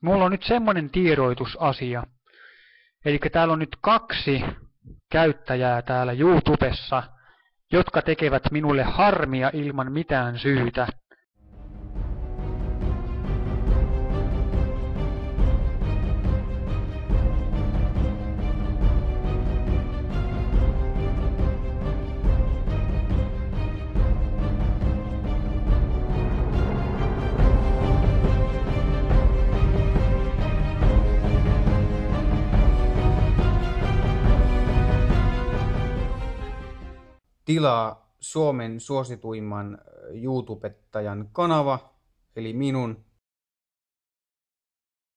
mulla on nyt semmonen tiedoitusasia. Eli täällä on nyt kaksi käyttäjää täällä YouTubessa, jotka tekevät minulle harmia ilman mitään syytä. Tilaa Suomen suosituimman YouTubettajan kanava, eli minun